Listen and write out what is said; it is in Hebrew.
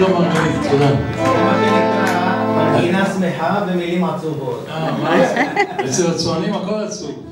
לא יהודה מרגלית, תודה. מדינה שמחה ומילים עצובות. אה, אצל הצוענים הכל עצוב.